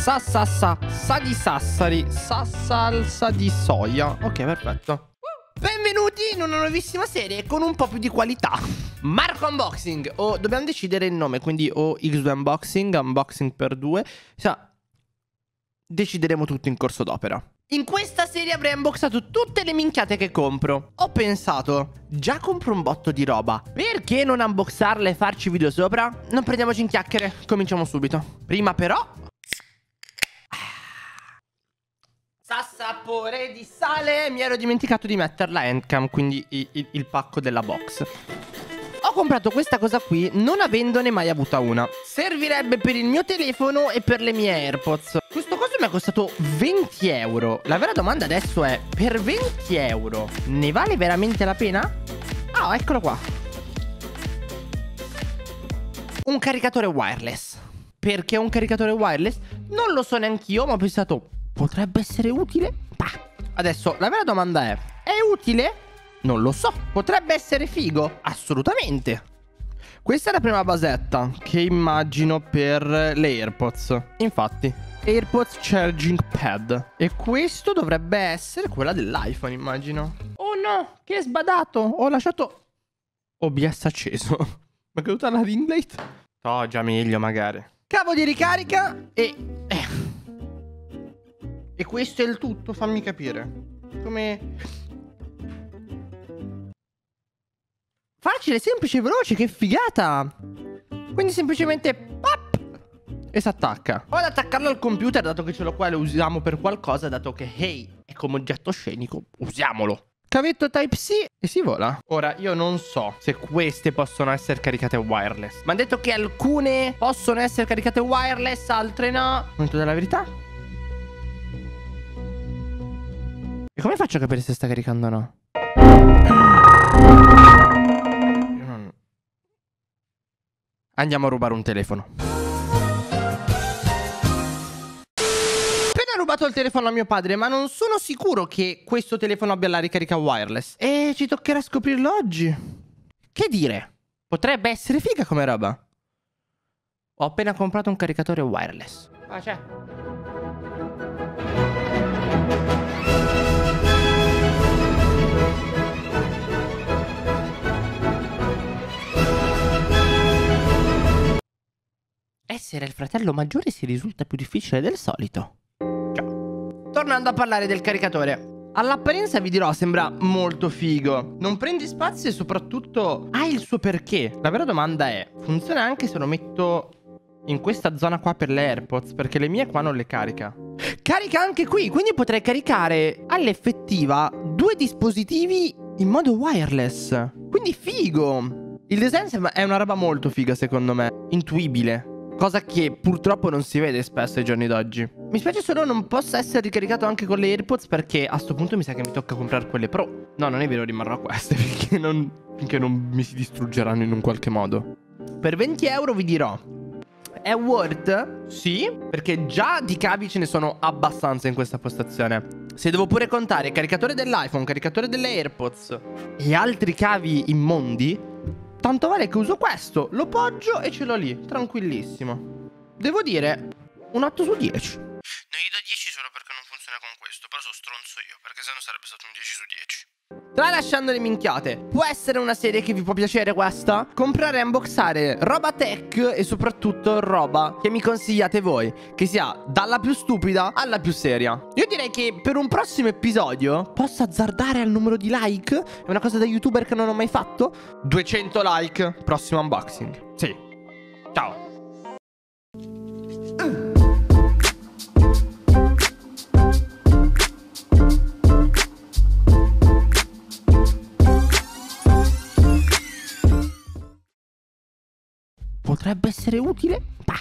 Sa sa sa, sa di Sassari, sa salsa di soia. Ok, perfetto. Benvenuti in una nuovissima serie con un po' più di qualità. Marco Unboxing, o dobbiamo decidere il nome, quindi o X2 Unboxing, Unboxing per due. Sa, decideremo tutto in corso d'opera. In questa serie avrei unboxato tutte le minchiate che compro. Ho pensato, già compro un botto di roba. Perché non unboxarla e farci video sopra? Non prendiamoci in chiacchiere, cominciamo subito. Prima però... Sa sapore di sale, mi ero dimenticato di metterla handcam, quindi il, il, il pacco della box. Ho comprato questa cosa qui non avendone mai avuta una. Servirebbe per il mio telefono e per le mie AirPods. Questo coso mi è costato 20 euro. La vera domanda adesso è, per 20 euro ne vale veramente la pena? Ah, eccolo qua. Un caricatore wireless. Perché un caricatore wireless? Non lo so neanch'io, ma ho pensato, potrebbe essere utile? Bah. Adesso, la vera domanda è, è utile? Non lo so, potrebbe essere figo, assolutamente. Questa è la prima basetta che immagino per le AirPods. Infatti, AirPods Charging Pad. E questo dovrebbe essere quella dell'iPhone, immagino. Oh no, che sbadato! Ho lasciato OBS acceso. Ma è caduta la ring light? Oh, già meglio magari. Cavo di ricarica e... E questo è il tutto, fammi capire. Come... Facile, semplice veloce, che figata! Quindi semplicemente... Pop, e si attacca. Ad attaccarlo al computer, dato che ce l'ho qua e lo usiamo per qualcosa, dato che, hey, è come oggetto scenico, usiamolo. Cavetto Type-C e si vola. Ora, io non so se queste possono essere caricate wireless. Ma hanno detto che alcune possono essere caricate wireless, altre no. Momento della verità. E come faccio a capire se sta caricando o no? Andiamo a rubare un telefono. Appena rubato il telefono a mio padre, ma non sono sicuro che questo telefono abbia la ricarica wireless. E ci toccherà scoprirlo oggi. Che dire? Potrebbe essere figa come roba. Ho appena comprato un caricatore wireless. Ah, c'è. Essere il fratello maggiore si risulta più difficile del solito. Ciao. Tornando a parlare del caricatore. All'apparenza vi dirò sembra molto figo. Non prendi spazio e soprattutto ha il suo perché. La vera domanda è, funziona anche se lo metto in questa zona qua per le AirPods? Perché le mie qua non le carica. Carica anche qui, quindi potrei caricare all'effettiva due dispositivi in modo wireless. Quindi figo. Il design è una roba molto figa secondo me, intuibile. Cosa che purtroppo non si vede spesso ai giorni d'oggi. Mi spiace solo non possa essere ricaricato anche con le AirPods perché a sto punto mi sa che mi tocca comprare quelle Pro. No, non è vero, rimarrò a queste perché non, finché non mi si distruggeranno in un qualche modo. Per 20 euro vi dirò. È worth? Sì, perché già di cavi ce ne sono abbastanza in questa postazione. Se devo pure contare caricatore dell'iPhone, caricatore delle AirPods e altri cavi immondi, Tanto vale che uso questo, lo poggio e ce l'ho lì, tranquillissimo. Devo dire, un 8 su 10. Ne gli do 10 solo perché non funziona con questo, però sono stronzo io, perché sennò sarebbe stato un 10 su 10. Tralasciando le minchiate, può essere una serie che vi può piacere questa? Comprare e unboxare roba tech e soprattutto roba che mi consigliate voi, che sia dalla più stupida alla più seria. Io direi che per un prossimo episodio posso azzardare al numero di like? È una cosa da youtuber che non ho mai fatto? 200 like, prossimo unboxing. Sì. Ciao. Potrebbe essere utile? Bah.